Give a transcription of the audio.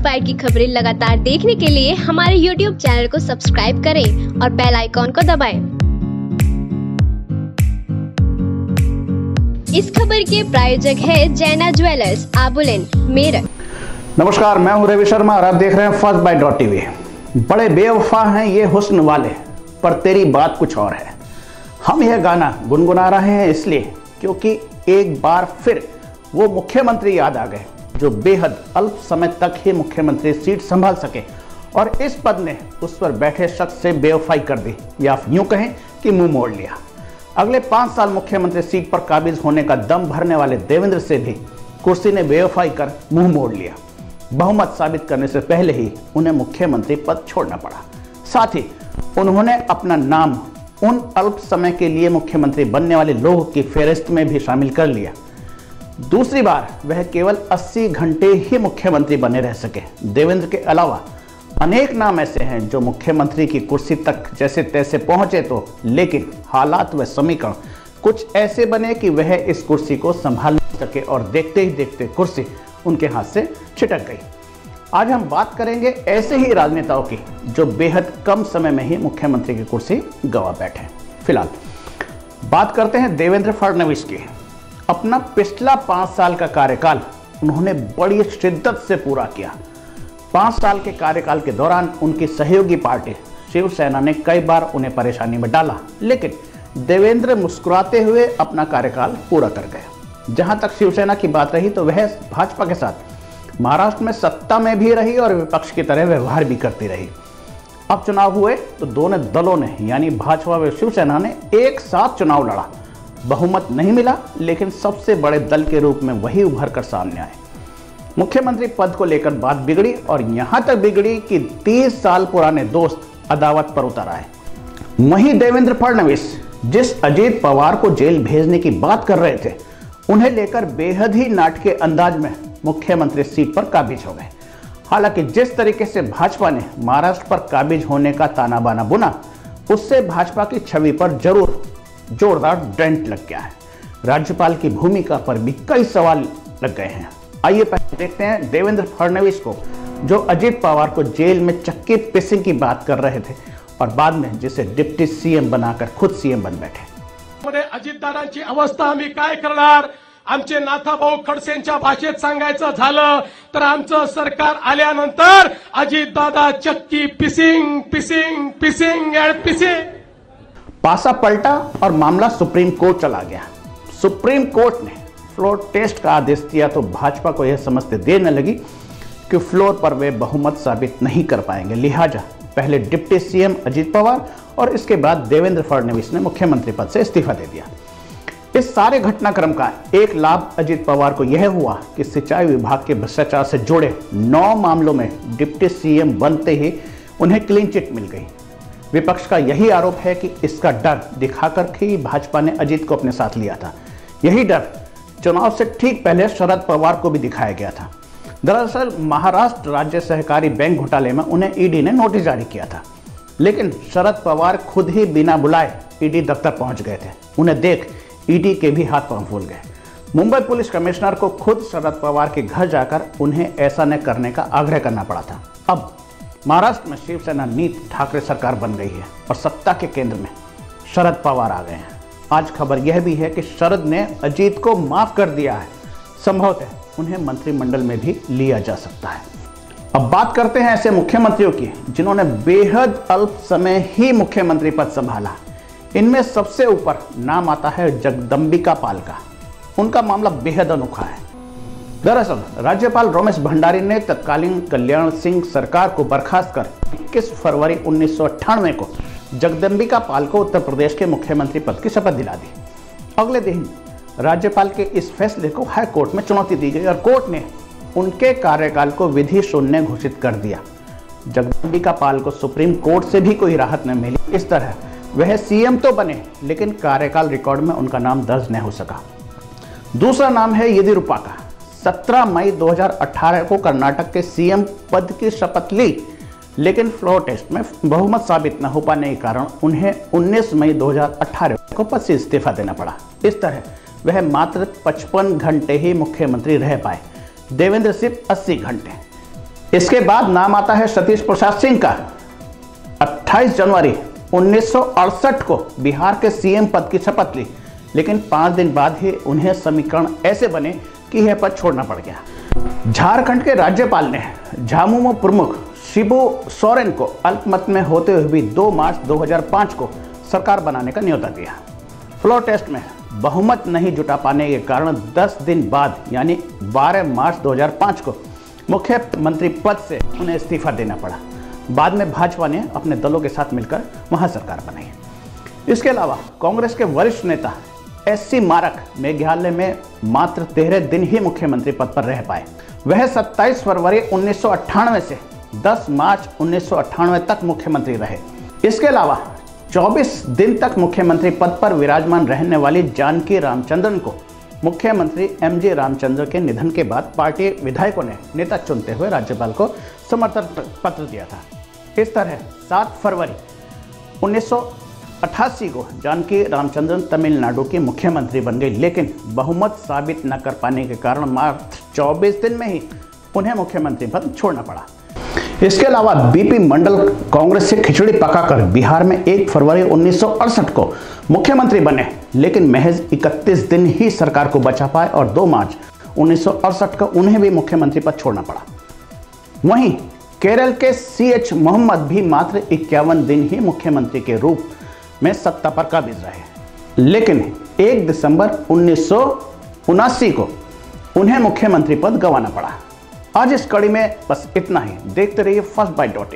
Bite की खबरें लगातार देखने के लिए हमारे यूट्यूब चैनल को सब्सक्राइब करें और बेल आइकॉन को दबाएँ। इस खबर के प्रायोजक है जैना ज्वेलर्स, आबुलेन, मेरठ। नमस्कार, मैं हूँ रवि शर्मा और आप देख रहे हैं फ़र्स्ट बाइट डॉट टीवी। बड़े बेवफा हैं ये हुस्न वाले, पर तेरी बात कुछ और है। हम यह गाना गुनगुना रहे हैं इसलिए क्योंकि एक बार फिर वो मुख्यमंत्री याद आ गए। जो बेहद अल्प समय तक ही मुख्यमंत्री सीट संभाल सके। और इस पद ने उस पर बैठे शख्स से बेवफाई कर दी। या यूँ कहें कि मुँह मोड़ लिया। अगले पाँच साल मुख्यमंत्री सीट पर काबिज होने का दम भरने वाले देवेंद्र से भी कुर्सी ने बेवफाई कर मुँह मोड़ लिया। बहुमत साबित करने से पहले ही उन्हें मुख्यमंत्री पद छोड़ना पड़ा। साथ ही उन्होंने अपना नाम उन अल्प समय के लिए मुख्यमंत्री बनने वाले लोगों की फेहरिस्त में भी शामिल कर लिया। दूसरी बार वह केवल 80 घंटे ही मुख्यमंत्री बने रह सके। देवेंद्र के अलावा अनेक नाम ऐसे हैं जो मुख्यमंत्री की कुर्सी तक जैसे तैसे पहुँचे तो लेकिन हालात व समीकरण कुछ ऐसे बने कि वह इस कुर्सी को संभाल सके और देखते ही देखते कुर्सी उनके हाथ से छिटक गई। आज हम बात करेंगे ऐसे ही राजनेताओं की, जो बेहद कम समय में ही मुख्यमंत्री की कुर्सी गवा बैठे फ़िलहाल बात करते हैं देवेंद्र फडणवीस की। अपना पिछला पाँच साल का कार्यकाल उन्होंने बड़ी शिद्दत से पूरा किया। पाँच साल के कार्यकाल के दौरान उनकी सहयोगी पार्टी शिवसेना ने कई बार उन्हें परेशानी में डाला, लेकिन देवेंद्र मुस्कुराते हुए अपना कार्यकाल पूरा कर गए। जहाँ तक शिवसेना की बात रही तो वह भाजपा के साथ महाराष्ट्र में सत्ता में भी रही और विपक्ष की तरह व्यवहार भी करती रही। अब चुनाव हुए तो दोनों दलों ने, यानी भाजपा व शिवसेना ने एक साथ चुनाव लड़ा। बहुमत नहीं मिला, लेकिन सबसे बड़े दल के रूप में वही उभर कर सामने आए। मुख्यमंत्री पद को लेकर बात बिगड़ी और यहाँ तक बिगड़ी कि 30 साल पुराने दोस्त अदावत पर उतर आए। वहीं देवेंद्र फडणवीस, जिस अजीत पवार को जेल भेजने की बात कर रहे थे, उन्हें लेकर बेहद ही नाटकीय अंदाज में मुख्यमंत्री सीट पर काबिज हो गए। हालाँकि जिस तरीके से भाजपा ने महाराष्ट्र पर काबिज होने का ताना बाना बुना, उससे भाजपा की छवि पर ज़रूर जोरदार डेंट लग गया है। राज्यपाल की भूमिका पर भी कई सवाल लग गए हैं। आइए पहले देखते हैं देवेंद्र फडणवीस को, जो अजीत पवार को जेल में चक्की पिसिंग की बात कर रहे थे और बाद में जिसे डिप्टी सीएम बनाकर खुद सीएम बन बैठे। अजितदादांची अवस्था आम्ही काय करणार? आमचे नाथाभाऊ खडसेंच्या भाषेत सांगायचं झालं तर आमचं सरकार आल्यानंतर अजितदादा चक्की पिसिंग पिसिंग पिसिंग अँड पिसिंग. पासा पलटा और मामला सुप्रीम कोर्ट चला गया। सुप्रीम कोर्ट ने फ्लोर टेस्ट का आदेश दिया तो भाजपा को यह समझते देर न लगी कि फ्लोर पर वे बहुमत साबित नहीं कर पाएँगे। लिहाजा पहले डिप्टी सीएम अजीत पवार और इसके बाद देवेंद्र फडणवीस ने मुख्यमंत्री पद से इस्तीफा दे दिया। इस सारे घटनाक्रम का एक लाभ अजीत पवार को यह हुआ कि सिंचाई विभाग के भ्रष्टाचार से जुड़े नौ मामलों में डिप्टी सीएम बनते ही उन्हें क्लीन चिट मिल गई। विपक्ष का यही आरोप है कि इसका डर दिखाकर ही भाजपा ने अजीत को अपने साथ लिया था। यही डर चुनाव से ठीक पहले शरद पवार को भी दिखाया गया था। दरअसल महाराष्ट्र राज्य सहकारी बैंक घोटाले में उन्हें ईडी ने नोटिस जारी किया था। लेकिन शरद पवार खुद ही बिना बुलाए ईडी दफ्तर पहुँच गए थे। उन्हें देख ईडी के भी हाथ पाँव फूल गए। मुंबई पुलिस कमिश्नर को खुद शरद पवार के घर जाकर उन्हें ऐसा न करने का आग्रह करना पड़ा था। अब महाराष्ट्र में शिवसेना नीत ठाकरे सरकार बन गई है और सत्ता के केंद्र में शरद पवार आ गए हैं। आज खबर यह भी है कि शरद ने अजीत को माफ़ कर दिया है। संभवतः उन्हें मंत्रिमंडल में भी लिया जा सकता है। अब बात करते हैं ऐसे मुख्यमंत्रियों की, जिन्होंने बेहद अल्प समय ही मुख्यमंत्री पद संभाला। इनमें सबसे ऊपर नाम आता है जगदम्बिका पाल का। उनका मामला बेहद अनोखा है। दरअसल, राज्यपाल रमेश भंडारी ने तत्कालीन कल्याण सिंह सरकार को बर्खास्त कर 21 फरवरी उन्नीस सौ अट्ठानवे को जगदम्बिका पाल को उत्तर प्रदेश के मुख्यमंत्री पद की शपथ दिला दी। अगले दिन, राज्यपाल के इस फैसले को हाई कोर्ट में चुनौती दी गई और कोर्ट ने उनके कार्यकाल को विधि शून्य घोषित कर दिया। जगदम्बिका पाल को सुप्रीम कोर्ट से भी कोई राहत न मिली। इस तरह, वह सीएम तो बने, लेकिन कार्यकाल रिकॉर्ड में उनका नाम दर्ज नहीं हो सका। दूसरा नाम है येदियुरप्पा का। 17 मई 2018 को कर्नाटक के सीएम पद की शपथ ली, लेकिन फ्लोर टेस्ट में बहुमत साबित न हो पाने के कारण उन्हें 19 मई 2018 को पद से इस्तीफा देना पड़ा। इस तरह वह मात्र 55 घंटे ही मुख्यमंत्री रह पाए। देवेंद्र सिर्फ़ 80 घंटे। इसके बाद नाम आता है सतीश प्रसाद सिंह का। 28 जनवरी 1968 को बिहार के सीएम पद की शपथ ली, लेकिन पाँच दिन बाद ही उन्हें समीकरण ऐसे बने कि यह पद छोड़ना पड़ गया। झारखंड के राज्यपाल ने झामुमो प्रमुख शिबू सोरेन को अल्पमत में होते हुए भी 2 मार्च 2005 को सरकार बनाने का न्योता दिया। फ्लोर टेस्ट में बहुमत नहीं जुटा पाने के कारण 10 दिन बाद, यानी 12 मार्च 2005 को मुख्यमंत्री पद से उन्हें इस्तीफा देना पड़ा। बाद में भाजपा ने अपने दलों के साथ मिलकर वहाँ सरकार बनाई। इसके अलावा कांग्रेस के वरिष्ठ नेता एस सी मारक मेघालय में मात्र तेरह दिन ही मुख्यमंत्री पद पर रह पाए। वह 27 फरवरी उन्नीस से 10 मार्च उन्नीस तक मुख्यमंत्री रहे। इसके अलावा 24 दिन तक मुख्यमंत्री पद पर विराजमान रहने वाली जानकी रामचंद्रन को मुख्यमंत्री एम जी रामचंद्र के निधन के बाद पार्टी विधायकों ने नेता चुनते हुए राज्यपाल को समर्थन पत्र दिया था। इस तरह 7 फरवरी उन्नीस सौ को जानकी रामचंद्रन तमिलनाडु के मुख्यमंत्री बन गई, लेकिन बहुमत साबित न कर पाने के कारण मात्र 24 दिन में ही उन्हें मुख्यमंत्री पद छोड़ना पड़ा। इसके अलावा बीपी मंडल कांग्रेस से खिचड़ी पकाकर बिहार में 1 फरवरी उन्नीस को मुख्यमंत्री बने, लेकिन महज 31 दिन ही सरकार को बचा पाए और 2 मार्च उन्नीस सौ अड़सठ को उन्हें भी मुख्यमंत्री पद छोड़ना पड़ा। वहीं केरल के सी एच मोहम्मद भी मात्र इक्यावन दिन ही मुख्यमंत्री के रूप में सत्ता पर काबिज रहे। लेकिन 1 दिसंबर उन्नीस सौ उनासी को उन्हें मुख्यमंत्री पद गंवाना पड़ा। आज इस कड़ी में बस इतना ही। देखते रहिए फ़र्स्ट बाइट डॉट